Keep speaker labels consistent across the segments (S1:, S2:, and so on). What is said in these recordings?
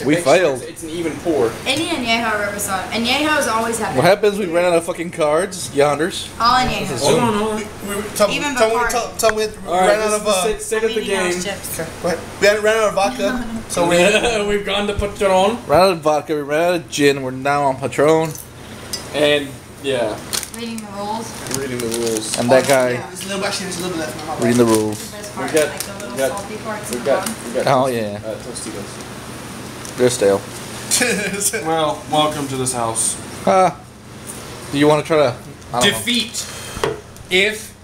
S1: to
S2: We failed.
S1: It's, it's an even pour.
S3: Any Añejo represent. Añejos always have
S2: What happens? We ran out of fucking cards. Yonders.
S3: all Añejos.
S4: Hold on, hold on.
S5: We, we, tell,
S3: Even
S5: tell, me,
S3: Bacardi.
S5: tell, tell me, we
S1: All right,
S5: ran out of uh,
S1: the state, state of the game.
S3: chips.
S5: what? we had, ran out of vodka, so we
S4: We've gone to put it.
S2: Ran out of vodka. We ran out of gin. We're now on Patron.
S1: And yeah,
S3: Reading the rules.
S1: reading the rules.
S2: And that guy
S5: Yeah, there's a little actually there's a little left.
S2: Reading the rules.
S3: The
S1: We
S3: part,
S1: got-
S3: like
S1: we got-
S3: salty
S1: We got,
S3: bottom.
S1: we got.
S2: Oh, yeah.
S1: Uh, Tostitos.
S2: They're stale.
S4: Well, welcome to this house.
S2: Ah. Do you want to try to? I don't know.
S6: Defeat. If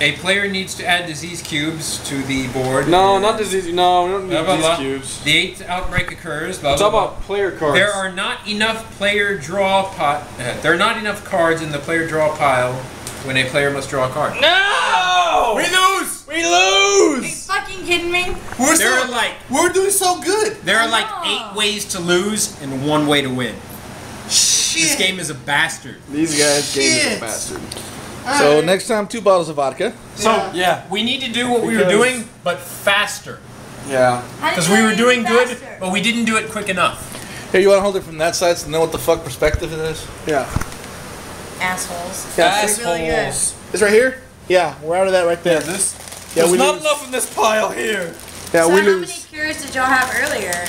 S6: a player needs to add disease cubes to the board.
S1: No, not disease. No, we don't need
S6: Blah, blah,
S1: these
S6: blah.
S1: cubes.
S6: The eighth outbreak occurs. Blah,
S1: Talk
S6: blah, blah.
S1: about player cards.
S6: There are not enough player draw pot. Uh, there are not enough cards in the player draw pile when a player must draw a card.
S1: no.
S6: We lose.
S1: We lose.
S3: Fucking kidding me?
S5: We're
S6: There
S5: so,
S6: are like
S5: we're doing so good.
S6: there are like eight ways to lose and one way to win.
S5: Shit.
S6: This game is a bastard.
S1: These guys game is a bastard.
S2: So next time, two bottles of vodka.
S6: So
S1: Yeah.
S6: we need to do what we were doing, but faster.
S1: Yeah.
S6: Because we were
S3: you
S6: doing good, but we didn't do it quick enough.
S2: Here, you want to hold it from that side so you know what the fuck perspective it is?
S5: Yeah.
S3: Assholes.
S5: Yeah,
S3: It's really.
S5: It's right here. Yeah, we're out of that right there.
S1: This.
S5: Yeah,
S1: There's
S5: we
S1: not
S5: lose.
S1: enough in this pile here.
S5: Yeah,
S3: so
S5: we
S3: how
S5: lose.
S3: many cures did y'all have earlier?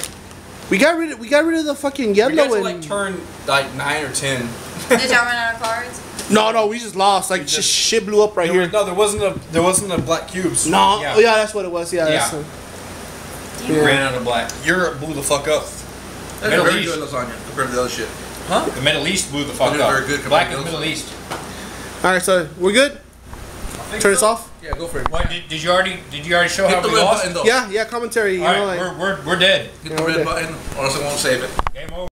S5: We got rid of we got rid of the fucking
S1: We got
S5: yellow
S1: to
S5: and
S1: like turn like nine or ten.
S3: Did y'all run out of cards?
S5: no no we just lost like
S1: just-
S5: just shit blew up right here.
S1: was, no, there wasn't a there wasn't a black cubes.
S5: No,
S6: Yeah.
S5: oh, yeah, that's what it was. Yeah,
S6: Yeah.
S5: uh,
S6: We
S5: Yeah.
S6: ran out of black.
S1: Europe blew the fuck up.
S6: The Middle East.
S2: lasagna compared to the other shit. Huh?
S6: The Middle East blew the fuck up.
S2: very good
S6: Black
S2: compared
S6: is
S2: to
S6: Middle East.
S5: all right. So we're good. Turn this off.
S2: Yeah, go for it.
S6: What did, did you already did you already show how
S2: the
S6: we
S2: red
S6: lost?
S2: button though.
S5: Yeah, yeah. Commentary. You
S6: All
S5: know,
S6: right,
S5: like,
S6: we're, we're, we're dead.
S2: Hit the red button, or else it won't save it.
S6: Game over.